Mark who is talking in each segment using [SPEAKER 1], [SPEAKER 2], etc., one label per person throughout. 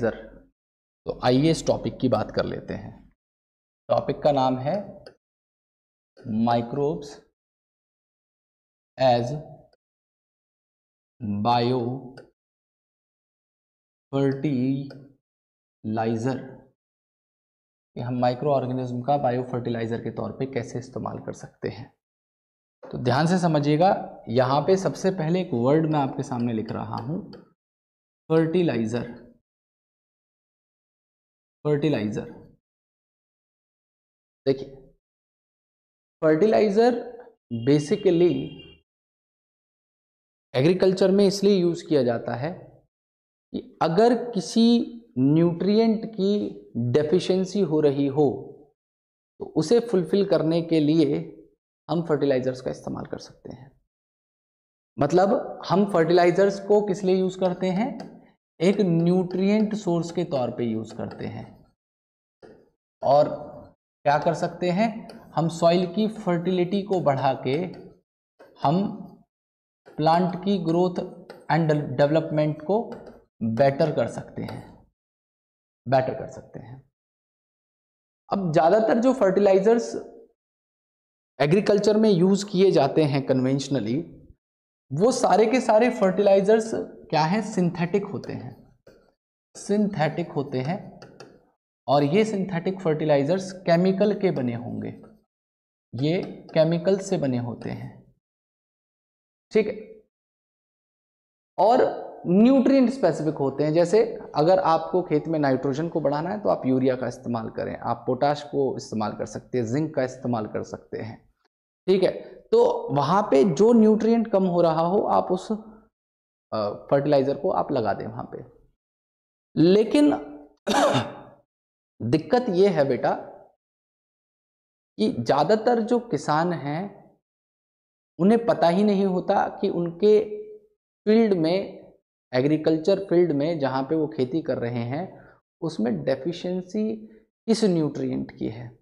[SPEAKER 1] तो आइए इस टॉपिक की बात कर लेते हैं। टॉपिक का नाम है माइक्रोब्स एज बायो फर्टिलाइज़र कि हम माइक्रो ऑर्गेनिज्म का बायो फर्टिलाइज़र के तौर पे कैसे इस्तेमाल कर सकते हैं? तो ध्यान से समझिएगा, यहाँ पे सबसे पहले एक वर्ड मैं आपके सामने लिख रहा हूँ फर्टिलाइज़र फर्टिलाइज़र देखिए फर्टिलाइज़र बेसिकली एग्रीकल्चर में इसलिए यूज़ किया जाता है कि अगर किसी न्यूट्रिएंट की डेफिशिएंसी हो रही हो तो उसे फुलफिल करने के लिए हम फर्टिलाइज़र्स का इस्तेमाल कर सकते हैं। मतलब हम फर्टिलाइज़र्स को किस लिए यूज़ करते हैं? एक न्यूट्रिएंट सोर्स के तौर पे यूज़ करते हैं। और क्या कर सकते हैं? हम सॉइल की फर्टिलिटी को बढ़ा के हम प्लांट की ग्रोथ एंड डेवलपमेंट को बेटर कर सकते हैं। बेटर कर सकते हैं। अब ज़्यादातर जो फर्टिलाइजर्स एग्रीकल्चर में यूज़ किए जाते हैं कन्वेंशनली वो सारे के सारे फर्टिलाइजर्स क्या हैं? सिंथेटिक होते हैं। सिंथेटिक होते हैं और ये सिंथेटिक फर्टिलाइजर्स केमिकल के बने होंगे। ये केमिकल से बने होते हैं। ठीक है? और न्यूट्रिएंट स्पेसिफिक होते हैं। जैसे अगर आपको खेत में नाइट्रोजन को बढ़ाना है तो आप यूरिया का इस्तेमाल करें। आप पोटाश को इस्तेमाल कर सकते हैं जिंक का इस्तेमाल कर सकते हैं। ठीक है? तो वहाँ पे जो न्यूट्रिएंट कम हो रहा हो, आप उस फर्टिलाइज़र को आप लगा दें वहाँ पे। लेकिन दिक्कत ये है बेटा कि ज़्यादातर जो किसान हैं, उन्हें पता ही नहीं होता कि उनके फ़ील्ड में एग्रीकल्चर फ़ील्ड में जहाँ पे वो खेती कर रहे हैं, उसमें डेफिशिएंसी किस न्यूट्रिएंट की है।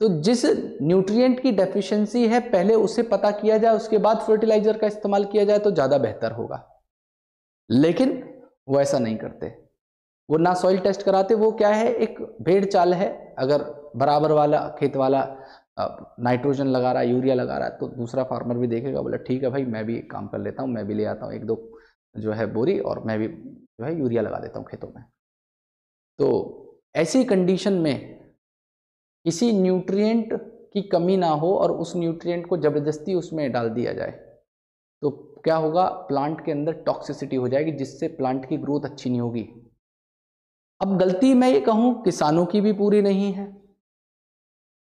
[SPEAKER 1] तो जिस न्यूट्रिएंट की डेफिशिएंसी है, पहले उसे पता किया जाए, उसके बाद फर्टिलाइज़र का इस्तेमाल किया जाए तो ज़्यादा बेहतर होगा। लेकिन वो ऐसा नहीं करते। वो ना सॉइल टेस्ट कराते, वो क्या है, एक भेड़ चाल है। अगर बराबर वाला, खेत वाला नाइट्रोजन लगा रहा है यूरिया लगा रहा है तो दूसरा फार्मर भी देखेगा, बोला, ठीक है भाई, मैं भी काम कर लेता हूँ, मैं भी ले आता हूँ, एक दो जो है बोरी, और मैं भी जो है यूरिया लगा देता हूँ खेतों में। तो ऐसी कंडीशन में किसी न्यूट्रिएंट की कमी ना हो और उस न्यूट्रिएंट को ज़बरदस्ती उसमें डाल दिया जाए तो क्या होगा? प्लांट के अंदर टॉक्सिसिटी हो जाएगी, जिससे प्लांट की ग्रोथ अच्छी नहीं होगी। अब गलती मैं ये कहूँ, किसानों की भी पूरी नहीं है।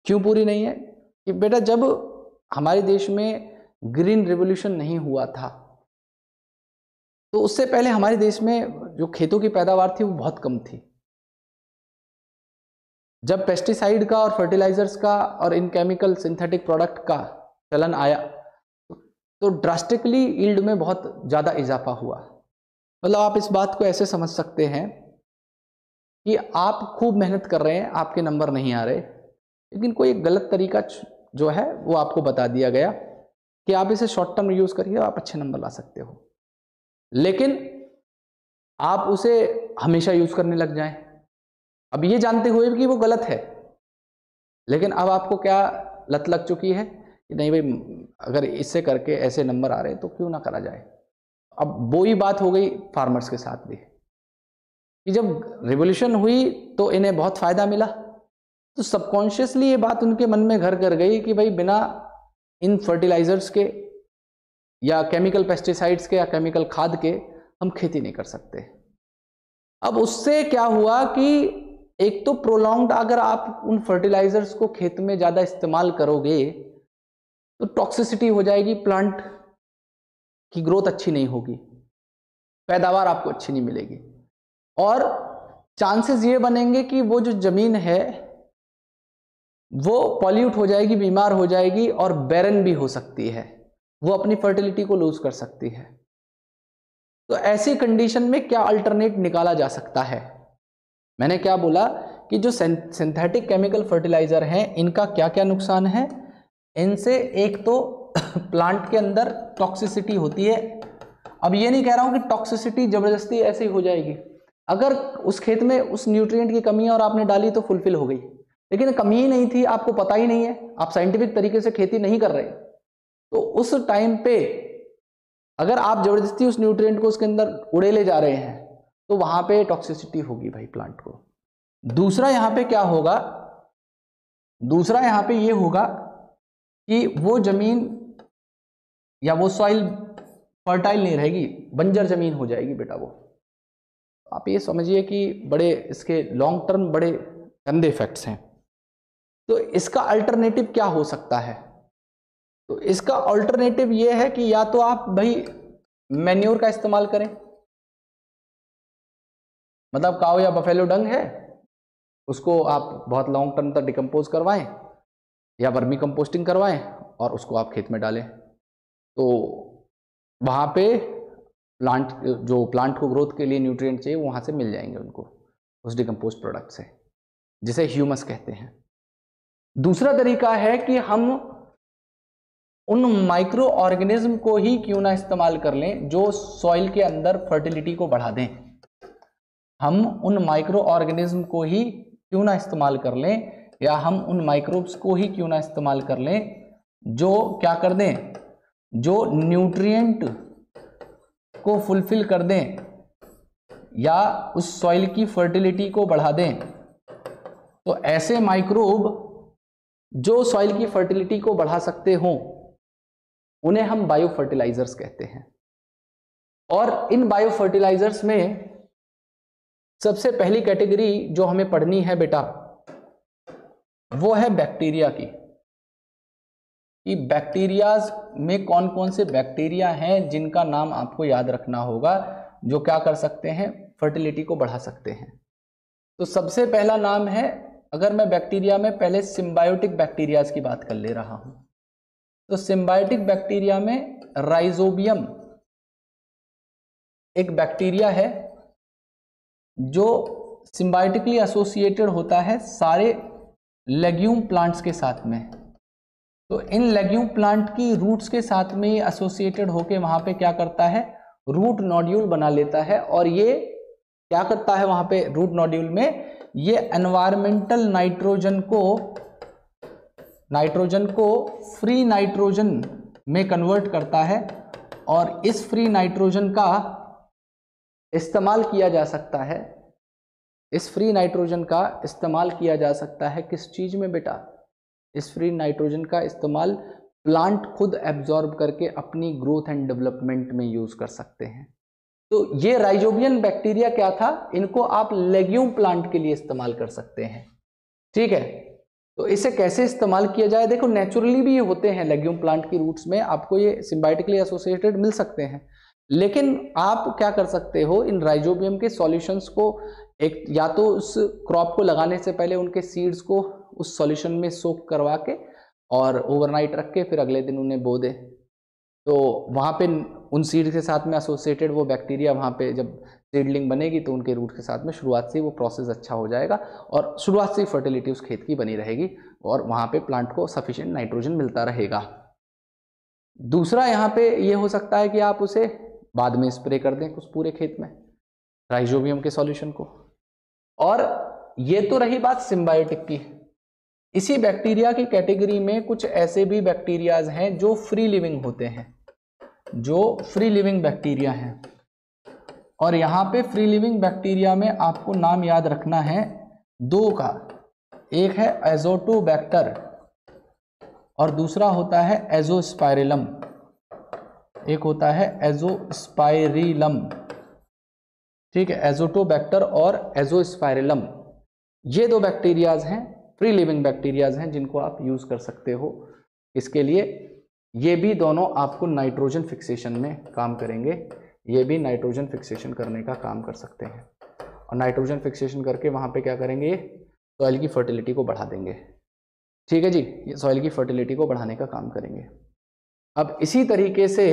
[SPEAKER 1] क्यों पूरी नहीं है? कि बेटा, जब हमारे देश में ग्रीन रिवोल्यूशन नहीं हुआ था तो उससे पहले हमारे देश में जो खेतों की पैदावार थी, वो बहुत कम थी। जब पेस्टिसाइड का और फर्टिलाइजर्स का और इन केमिकल सिंथेटिक प्रोडक्ट का चलन आया तो ड्रास्टिकली ईल्ड में बहुत ज़्यादा इजाफा हुआ। मतलब आप इस बात को ऐसे समझ सकते हैं कि आप खूब मेहनत कर रहे हैं, आपके नंबर नहीं आ रहे, लेकिन कोई एक गलत तरीका जो है, वो आपको बता दिया गया कि आप इसे शॉर्ट टर्म यूज़ करिए आप अच्छे नंबर ला सकते हो। लेकिन आप उसे हमेशा यूज़ करने लग जाएँ। अब ये जानते हुए भी कि वो गलत है। लेकिन अब आपको क्या लत लग चुकी है कि नहीं भाई, अगर इससे करके ऐसे नंबर आ रहे हैं तो क्यों ना करा जाए? अब वो ही बात हो गई फार्मर्स के साथ भी, कि जब रिवोल्यूशन हुई तो इन्हें बहुत फ़ायदा मिला। तो सबकॉन्शियसली ये बात उनके मन में घर कर गई कि भाई, बिना इन फर्टिलाइजर्स के या केमिकल पेस्टिसाइड्स के या केमिकल खाद के हम खेती नहीं कर सकते। अब उससे क्या हुआ कि एक तो प्रोलॉन्ग अगर आप उन फर्टिलाइजर्स को खेत में ज़्यादा इस्तेमाल करोगे तो टॉक्सिसिटी हो जाएगी प्लांट की ग्रोथ अच्छी नहीं होगी। पैदावार आपको अच्छी नहीं मिलेगी। और चांसेस ये बनेंगे कि वो जो ज़मीन है, वो पॉल्यूट हो जाएगी, बीमार हो जाएगी और बैरन भी हो सकती है। वो अपनी फर्टिलिटी को लूज कर सकती है। तो ऐसी कंडीशन में क्या अल्टरनेट निकाला जा सकता है? मैंने क्या बोला कि जो सिंथेटिक केमिकल फर्टिलाइज़र हैं, इनका क्या क्या नुकसान है? इनसे एक तो प्लांट के अंदर टॉक्सिसिटी होती है। अब ये नहीं कह रहा हूँ कि टॉक्सिसिटी ज़बरदस्ती ऐसे ही हो जाएगी। अगर उस खेत में उस न्यूट्रिएंट की कमी है और आपने डाली तो फुलफिल हो गई। लेकिन कमी ही नहीं थी, आपको पता ही नहीं है। आप साइंटिफिक तरीके से खेती नहीं कर रहे। तो उस टाइम पे अगर आप ज़बरदस्ती उस न्यूट्रिएंट को उसके अंदर उड़े ले जा रहे हैं तो वहाँ पे टॉक्सिसिटी होगी भाई प्लांट को। दूसरा यहाँ पे क्या होगा? दूसरा यहाँ पे ये होगा कि वो ज़मीन या वो सॉइल फर्टाइल नहीं रहेगी, बंजर ज़मीन हो जाएगी बेटा वो। आप ये समझिए कि बड़े इसके लॉन्ग टर्म बड़े गंदे इफेक्ट्स हैं। तो इसका अल्टरनेटिव क्या हो सकता है? तो इसका अल्टरनेटिव ये है कि या तो आप भाई मैन्योर का इस्तेमाल करें। मतलब काओ या बफेलो डंग है, उसको आप बहुत लॉन्ग टर्म तक डिकम्पोज करवाएँ या वर्मी कंपोस्टिंग करवाएँ और उसको आप खेत में डालें। तो वहाँ पे प्लांट जो प्लांट को ग्रोथ के लिए न्यूट्रिएंट चाहिए, वहाँ से मिल जाएँगे उनको, उस डिकम्पोज प्रोडक्ट से, जिसे ह्यूमस कहते हैं। दूसरा तरीका है कि हम उन माइक्रो ऑर्गेनिज्म को ही क्यों ना इस्तेमाल कर लें, जो सॉइल के अंदर फर्टिलिटी को बढ़ा दें। हम उन माइक्रो ऑर्गेनिज्म को ही क्यों ना इस्तेमाल कर लें, या हम उन माइक्रोब्स को ही क्यों ना इस्तेमाल कर लें, जो क्या कर दें, जो न्यूट्रिएंट को फुलफिल कर दें, या उस सॉइल की फर्टिलिटी को बढ़ा दें। तो ऐसे माइक्रोब जो सॉइल की फर्टिलिटी को बढ़ा सकते हों, उन्हें हम बायो फर्टिलाइजर्स कहते हैं। और इन बायो फर्टिलाइजर्स में सबसे पहली कैटेगरी जो हमें पढ़नी है बेटा, वो है बैक्टीरिया की। कि बैक्टीरियाज में कौन कौन से बैक्टीरिया हैं जिनका नाम आपको याद रखना होगा, जो क्या कर सकते हैं, फर्टिलिटी को बढ़ा सकते हैं। तो सबसे पहला नाम है, अगर मैं बैक्टीरिया में पहले सिम्बायोटिक बैक्टीरियाज की बात कर ले रहा हूँ तो सिम्बायोटिक बैक्टीरिया में राइजोबियम एक बैक्टीरिया है जो सिम्बायोटिकली एसोसिएटेड होता है सारे लेग्यूम प्लांट्स के साथ में। तो इन लेग्यूम प्लांट की रूट्स के साथ में एसोसिएटेड होके वहाँ पे क्या करता है? रूट नॉड्यूल बना लेता है और ये क्या करता है वहाँ पे रूट नॉड्यूल में? ये एनवायरमेंटल नाइट्रोजन को नाइट्रोजन को फ्री नाइट्रोजन में कन्वर्ट करता है और इस फ्री नाइट्रोजन का इस्तेमाल किया जा सकता है, इस फ्री नाइट्रोजन का इस्तेमाल किया जा सकता है किस चीज़ में बेटा? इस फ्री नाइट्रोजन का इस्तेमाल प्लांट खुद एब्जॉर्ब करके अपनी ग्रोथ एंड डेवलपमेंट में यूज़ कर सकते हैं। तो ये राइजोबियन बैक्टीरिया क्या था? इनको आप लेग्यूम प्लांट के लिए इस्तेमाल कर सकते हैं। ठीक है? तो इसे कैसे इस्तेमाल किया जाए? देखो नेचुरली भी ये होते हैं लेग्यूम प्लांट की रूट्स में आपको ये सिम्बाइटिकली एसोसिएटेड मिल सकते हैं। लेकिन आप क्या कर सकते हो, इन राइजोबियम के सॉल्यूशंस को एक, या तो उस क्रॉप को लगाने से पहले उनके सीड्स को उस सॉल्यूशन में सोक करवा के और ओवरनाइट रख के फिर अगले दिन उन्हें बो दे। तो वहाँ पे उन सीड के साथ में एसोसिएटेड वो बैक्टीरिया वहाँ पे जब सीडलिंग बनेगी तो उनके रूट के साथ में शुरुआत से वो प्रोसेस अच्छा हो जाएगा और शुरुआत से फर्टिलिटी उस खेत की बनी रहेगी और वहाँ पे प्लांट को सफिशिएंट नाइट्रोजन मिलता रहेगा। दूसरा यहाँ पे ये हो सकता है कि आप उसे बाद में स्प्रे कर दें उस पूरे खेत में राइजोबियम के सॉल्यूशन को। और ये तो रही बात सिम्बायोटिक की। इसी बैक्टीरिया की कैटेगरी में कुछ ऐसे भी बैक्टीरियाज हैं जो फ्री लिविंग होते हैं, जो फ्री लिविंग बैक्टीरिया हैं। और यहाँ पे फ्री लिविंग बैक्टीरिया में आपको नाम याद रखना है दो का। एक है एजोटोबैक्टर और दूसरा होता है एजोस्पाइरिलम एक होता है एजोस्पाइरिलम ठीक है, एजोटोबैक्टर और एजोस्पाइरिलम ये दो बैक्टीरियाज हैं फ्री लिविंग बैक्टीरियाज हैं, जिनको आप यूज़ कर सकते हो। इसके लिए ये भी दोनों आपको नाइट्रोजन फिक्सेशन में काम करेंगे। ये भी नाइट्रोजन फिक्सेशन करने का काम कर सकते हैं। और नाइट्रोजन फिक्सेशन करके वहाँ पे क्या करेंगे? ये सॉइल की फर्टिलिटी को बढ़ा देंगे। ठीक है जी, ये सॉइल की फर्टिलिटी को बढ़ाने का काम करेंगे। अब इसी तरीके से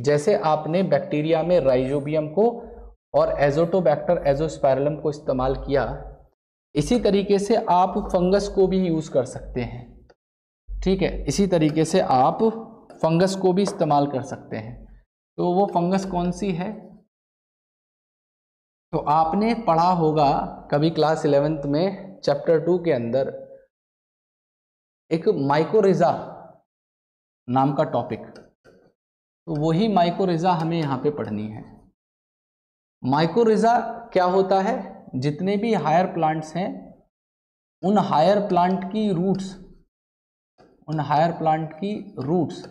[SPEAKER 1] जैसे आपने बैक्टीरिया में राइजोबियम को और एजोटोबैक्टर एजोस्पायरलम को इस्तेमाल किया, इसी तरीके से आप फंगस को भी यूज़ कर सकते हैं। ठीक है, इसी तरीके से आप फंगस को भी इस्तेमाल कर सकते हैं। तो वो फंगस कौन सी है? तो आपने पढ़ा होगा कभी क्लास इलेवेंथ में, चैप्टर टू के अंदर, एक माइकोरिजा नाम का टॉपिक तो वही माइकोरिजा हमें यहाँ पे पढ़नी है। माइकोरिजा क्या होता है? जितने भी हायर प्लांट्स हैं, उन हायर प्लांट की रूट्स उन हायर प्लांट की रूट्स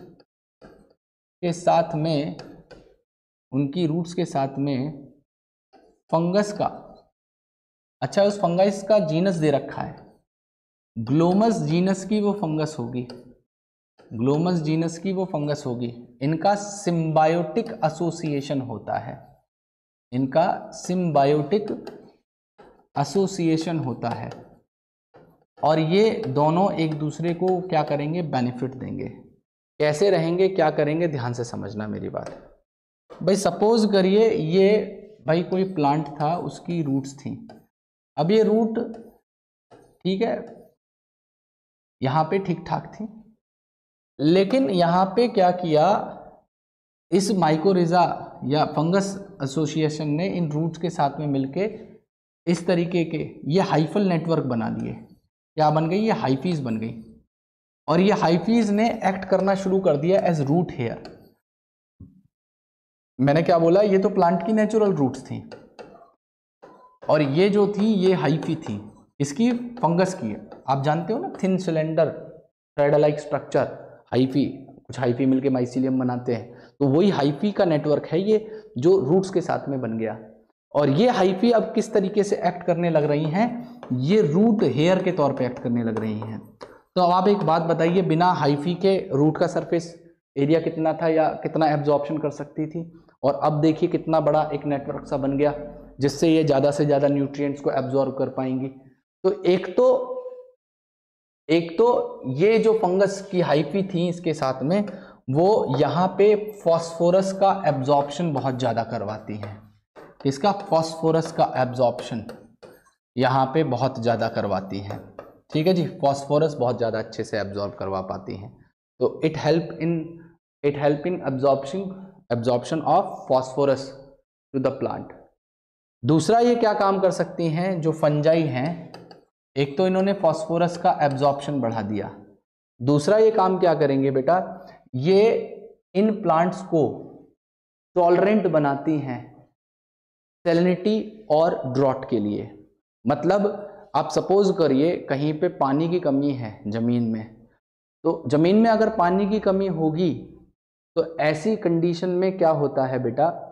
[SPEAKER 1] के साथ में, उनकी रूट्स के साथ में फंगस का अच्छा उस फंगस का जीनस दे रखा है। ग्लोमस जीनस की वो फंगस होगी। ग्लोमस जीनस की वो फंगस होगी। इनका सिम्बायोटिक एसोसिएशन होता है। इनका सिम्बायोटिक एसोसिएशन होता है। और ये दोनों एक दूसरे को क्या करेंगे? बेनिफिट देंगे। कैसे रहेंगे? क्या करेंगे? ध्यान से समझना मेरी बात। भाई, सपोज़ करिए ये, भाई, कोई प्लांट था, उसकी रूट्स थी। अब ये रूट, ठीक है, यहाँ पे ठीक ठाक थी। लेकिन यहाँ पे क्या किया? इस माइकोरिजा या फंगस एसोसिएशन ने इन रूट्स के साथ में मिलके इस तरीके के ये हाइफल नेटवर्क बना दिए। क्या बन गई? ये हाइफीज बन गई। और ये हाइफीज ने एक्ट करना शुरू कर दिया एज रूट हेयर मैंने क्या बोला? ये तो प्लांट की नेचुरल रूट्स थी। और ये जो थी, ये हाइफी थी। इसकी फंगस की है। आप जानते हो ना? Thin cylinder thread structure hyphae कुछ हाइफी मिलके माइसिलियम बनाते हैं। तो वही हाइफी का नेटवर्क है ये, जो रूट्स के साथ में बन गया। और ये हाइफी अब किस तरीके से एक्ट करने लग रही हैं? ये रूट हेयर के तौर पे एक्ट करने लग रही हैं। तो अब आप एक बात बताइए, बिना हाइफी के रूट का सरफेस एरिया कितना था या कितना एब्जॉर्प्शन कर सकती थी? और अब देखिए कितना बड़ा एक नेटवर्क सा बन गया, जिससे ये ज़्यादा से ज़्यादा न्यूट्रिएंट्स को एब्जॉर्ब कर पाएँगी। तो एक तो एक तो ये जो फंगस की हाइफी थी इसके साथ में, वो यहाँ पे फॉस्फोरस का एब्जॉर्प्शन बहुत ज़्यादा करवाती हैं। इसका फॉस्फोरस का एब्जॉर्प्शन यहाँ पे बहुत ज़्यादा करवाती हैं। ठीक है जी? फॉस्फोरस बहुत ज़्यादा अच्छे से एब्जॉर्ब करवा पाती हैं। तो it help in it help in absorption absorption of phosphorus to the plant दूसरा ये क्या काम कर सकती हैं? जो फंजाई हैं एक तो इन्होंने फॉस्फोरस का एब्जॉर्प्शन बढ़ा दिया। दूसरा, ये काम क्या करेंगे बेटा? ये इन प्लांट्स को टॉलरेंट बनाती हैं सेलिनिटी और ड्रॉट के लिए। मतलब आप सपोज़ करिए कहीं पे पानी की कमी है ज़मीन में। तो ज़मीन में अगर पानी की कमी होगी तो ऐसी कंडीशन में क्या होता है बेटा?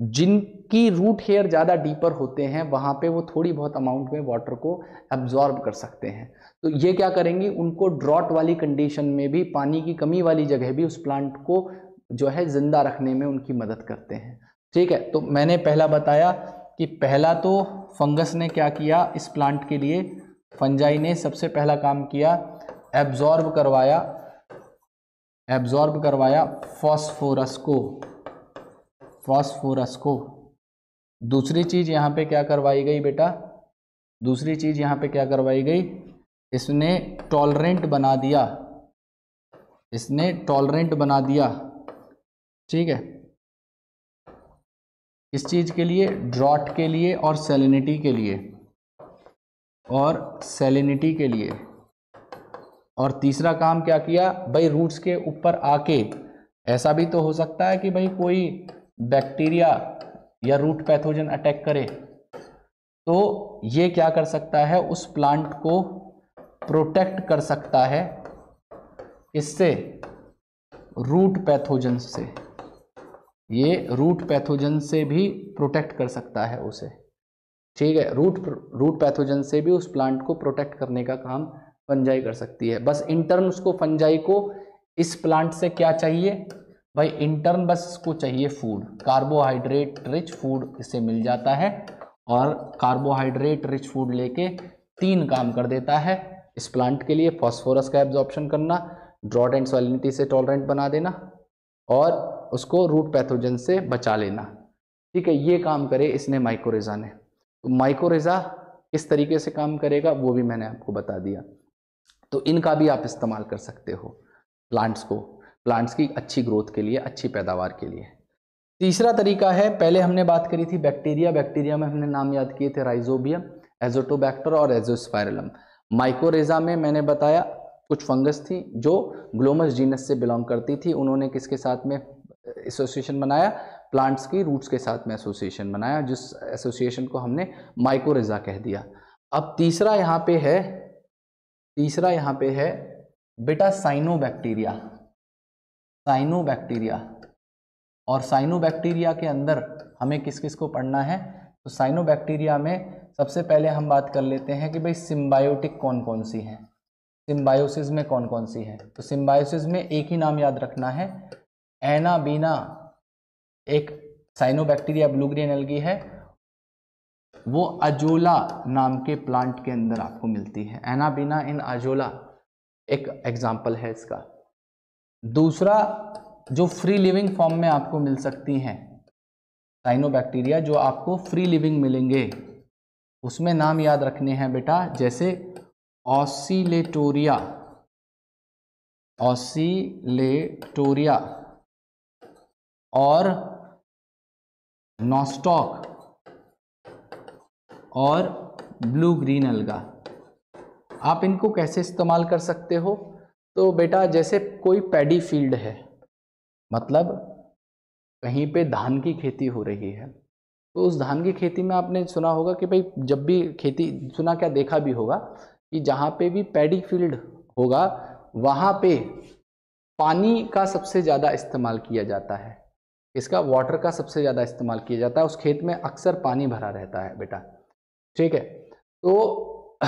[SPEAKER 1] जिनकी रूट हेयर ज़्यादा डीपर होते हैं, वहाँ पे वो थोड़ी बहुत अमाउंट में वाटर को एब्जॉर्ब कर सकते हैं। तो ये क्या करेंगे? उनको ड्रॉट वाली कंडीशन में भी, पानी की कमी वाली जगह भी उस प्लांट को जो है ज़िंदा रखने में उनकी मदद करते हैं। ठीक है तो मैंने पहला बताया कि पहला तो फंगस ने क्या किया? इस प्लांट के लिए फंजाई ने सबसे पहला काम किया एब्जॉर्ब करवाया एब्जॉर्ब करवाया फॉस्फोरस को। फॉस्फोरस को दूसरी चीज़ यहाँ पे क्या करवाई गई बेटा? दूसरी चीज़ यहाँ पे क्या करवाई गई? इसने टॉलरेंट बना दिया। इसने टॉलरेंट बना दिया। ठीक है? इस चीज़ के लिए ड्रॉट के लिए और सेलिनिटी के लिए। और सेलिनिटी के लिए। और तीसरा काम क्या किया? भाई रूट्स के ऊपर आके। ऐसा भी तो हो सकता है कि भाई कोई बैक्टीरिया या रूट पैथोजन अटैक करे तो ये क्या कर सकता है? उस प्लांट को प्रोटेक्ट कर सकता है इससे, रूट पैथोजन से। ये रूट पैथोजन से भी प्रोटेक्ट कर सकता है उसे। ठीक है, रूट रूट पैथोजन से भी उस प्लांट को प्रोटेक्ट करने का काम फंजाई कर सकती है। बस इंटर्न उसको फंजाई को इस प्लांट से क्या चाहिए? भाई इंटर्न बस इसको चाहिए फ़ूड कार्बोहाइड्रेट रिच फ़ूड इसे मिल जाता है और कार्बोहाइड्रेट रिच फ़ूड लेके तीन काम कर देता है. इस प्लांट के लिए फॉस्फोरस का एब्जॉर्प्शन करना ड्रॉट एंड सॉलिनिटी से टॉलरेंट बना देना और उसको रूट पैथोजन से बचा लेना. ठीक है, ये काम करे इसने माइक्रोरेजा ने. तो माइक्रोरेजा किस तरीके से काम करेगा वो भी मैंने आपको बता दिया. तो इनका भी आप इस्तेमाल कर सकते हो प्लांट्स को. प्लांट्स की अच्छी ग्रोथ के लिए, अच्छी पैदावार के लिए। तीसरा तरीका है, पहले हमने बात करी थी बैक्टीरिया बैक्टीरिया में हमने नाम याद किए थे राइजोबियम एजोटोबैक्टर और एजोस्पायरलम माइकोरेजा में मैंने बताया, कुछ फंगस थी जो ग्लोमस जीनस से बिलोंग करती थी। उन्होंने किसके साथ में एसोसिएशन बनाया? प्लांट्स की रूट्स के साथ में एसोसिएशन बनाया, जिस एसोसिएशन को हमने माइकोरेजा कह दिया। अब तीसरा यहाँ पे है, तीसरा यहाँ पे है बेटा साइनोबैक्टीरिया साइनोबैक्टीरिया और साइनोबैक्टीरिया के अंदर हमें किस किस को पढ़ना है? तो साइनोबैक्टीरिया में सबसे पहले हम बात कर लेते हैं कि भाई सिम्बायोटिक कौन कौन सी हैं? सिम्बायोसिस में कौन कौन सी है? तो सिम्बायोसिस में एक ही नाम याद रखना है। एनाबीना एक साइनोबैक्टीरिया ब्लू ग्रीन एल्गी है। वो अजोला नाम के प्लांट के अंदर आपको मिलती है। एनाबीना इन अजोला एक एग्ज़ाम्पल है इसका। दूसरा, जो फ्री लिविंग फॉर्म में आपको मिल सकती हैं साइनोबैक्टीरिया जो आपको फ्री लिविंग मिलेंगे। उसमें नाम याद रखने हैं बेटा, जैसे ऑसिलेटोरिया ऑसिलेटोरिया और नॉस्टॉक और ब्लू ग्रीन अलगा आप इनको कैसे इस्तेमाल कर सकते हो? तो बेटा, जैसे कोई पैडी फ़ील्ड है मतलब कहीं पे धान की खेती हो रही है तो उस धान की खेती में आपने सुना होगा कि भाई, जब भी खेती, सुना क्या देखा भी होगा कि जहाँ पे भी पैडी फ़ील्ड होगा, वहाँ पे पानी का सबसे ज़्यादा इस्तेमाल किया जाता है। इसका वाटर का सबसे ज़्यादा इस्तेमाल किया जाता है। उस खेत में अक्सर पानी भरा रहता है बेटा। ठीक है? तो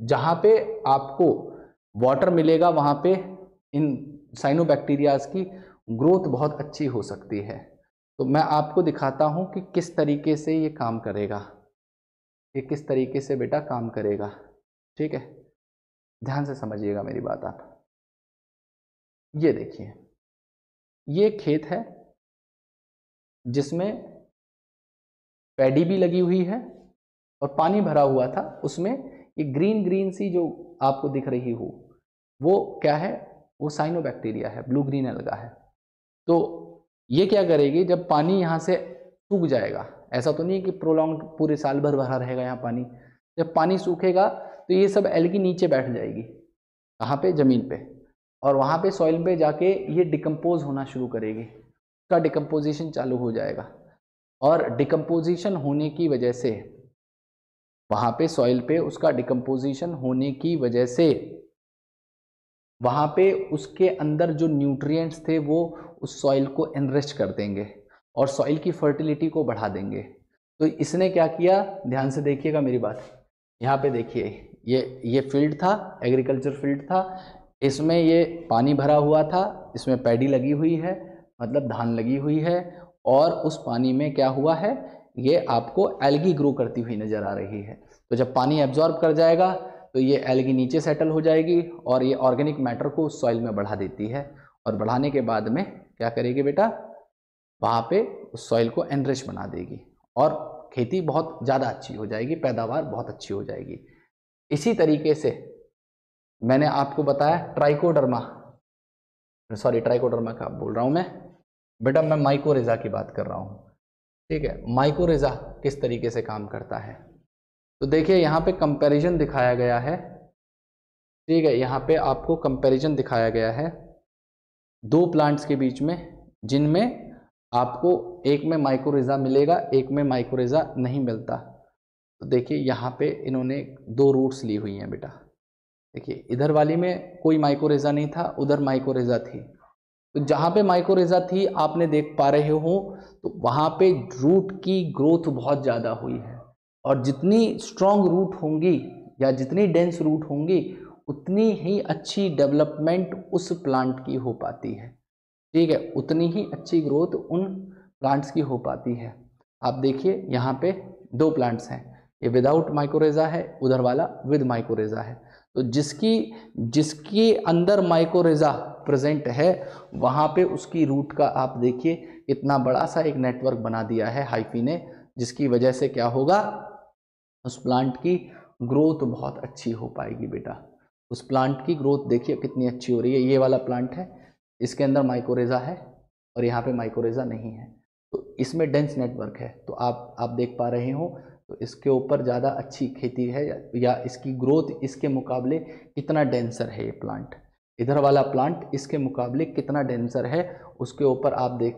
[SPEAKER 1] जहाँ पे आपको वाटर मिलेगा वहाँ पे इन साइनोबैक्टीरियाज की ग्रोथ बहुत अच्छी हो सकती है। तो मैं आपको दिखाता हूँ कि किस तरीके से ये काम करेगा। ये किस तरीके से बेटा काम करेगा। ठीक है? ध्यान से समझिएगा मेरी बात आप। ये देखिए। ये खेत है जिसमें पैडी भी लगी हुई है और पानी भरा हुआ था। उसमें ये ग्रीन ग्रीन सी जो आपको दिख रही हो वो क्या है? वो साइनोबैक्टीरिया है ब्लू ग्रीन अलगा है। तो ये क्या करेगी? जब पानी यहाँ से सूख जाएगा, ऐसा तो नहीं है कि प्रोलॉन्ग पूरे साल भर भरा रहेगा यहाँ पानी, जब पानी सूखेगा तो ये सब एलगी नीचे बैठ जाएगी, कहाँ पे? ज़मीन पे। और वहाँ पे सॉइल पे जाके ये डिकम्पोज होना शुरू करेगी, उसका डिकम्पोजिशन चालू हो जाएगा। और डिकम्पोजिशन होने की वजह से, वहाँ पे सॉइल पे उसका डिकम्पोजिशन होने की वजह से वहाँ पे उसके अंदर जो न्यूट्रिएंट्स थे, वो उस सॉइल को एनरिच कर देंगे और सॉइल की फर्टिलिटी को बढ़ा देंगे। तो इसने क्या किया? ध्यान से देखिएगा मेरी बात। यहाँ पे देखिए, ये ये फ़ील्ड था एग्रीकल्चर फ़ील्ड था। इसमें ये पानी भरा हुआ था, इसमें पैडी लगी हुई है मतलब धान लगी हुई है और उस पानी में क्या हुआ है? ये आपको एल्गी ग्रो करती हुई नज़र आ रही है। तो जब पानी एब्जॉर्ब कर जाएगा तो ये एल्गी नीचे सेटल हो जाएगी और ये ऑर्गेनिक मैटर को सॉइल में बढ़ा देती है। और बढ़ाने के बाद में क्या करेगी बेटा? वहाँ पे उस सॉइल को एनरिच बना देगी। और खेती बहुत ज़्यादा अच्छी हो जाएगी, पैदावार बहुत अच्छी हो जाएगी। इसी तरीके से मैंने आपको बताया ट्राइकोडर्मा सॉरी ट्राइकोडर्मा का बोल रहा हूँ मैं। बेटा, मैं माइकोरेजा की बात कर रहा हूँ। ठीक है माइकोरेजा किस तरीके से काम करता है? तो देखिए, यहाँ पे कंपैरिजन दिखाया गया है। ठीक है, यहाँ पे आपको कंपैरिजन दिखाया गया है। दो प्लांट्स के बीच में, जिनमें आपको एक में माइक्रोरेजा मिलेगा, एक में माइक्रोरेजा नहीं मिलता। तो देखिए, यहाँ पे इन्होंने दो रूट्स ली हुई हैं बेटा। देखिए, इधर वाली में कोई माइक्रोरेजा नहीं था, उधर माइक्रोरेजा थी। तो जहाँ पे माइक्रोरेजा थी, आपने देख पा रहे हो तो वहाँ पे रूट की ग्रोथ बहुत ज़्यादा हुई है। और जितनी स्ट्रॉन्ग रूट होंगी या जितनी डेंस रूट होंगी, उतनी ही अच्छी डेवलपमेंट उस प्लांट की हो पाती है। ठीक है, उतनी ही अच्छी ग्रोथ उन प्लांट्स की हो पाती है। आप देखिए, यहाँ पे दो प्लांट्स हैं। ये विदाउट माइक्रोरेजा है, उधर वाला विद माइक्रोरेजा है। तो जिसकी, जिसके अंदर माइक्रोरेजा प्रेजेंट है, वहाँ पे उसकी रूट का आप देखिए, इतना बड़ा सा एक नेटवर्क बना दिया है हाइफी ने, जिसकी वजह से क्या होगा? उस प्लांट की ग्रोथ बहुत अच्छी हो पाएगी बेटा। उस प्लांट की ग्रोथ देखिए कितनी अच्छी हो रही है। ये वाला प्लांट है इसके अंदर माइकोरेजा है और यहाँ पे माइकोरेजा नहीं है। तो इसमें डेंस नेटवर्क है। तो आप आप देख पा रहे हो तो इसके ऊपर ज़्यादा अच्छी खेती है या, इसकी ग्रोथ इसके मुकाबले कितना डेंसर है ये प्लांट इधर वाला प्लांट इसके मुकाबले कितना डेंसर है उसके ऊपर आप देख